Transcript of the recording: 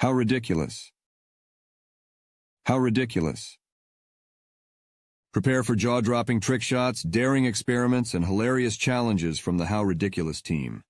How ridiculous. How ridiculous. Prepare for jaw-dropping trick shots, daring experiments, and hilarious challenges from the How Ridiculous team.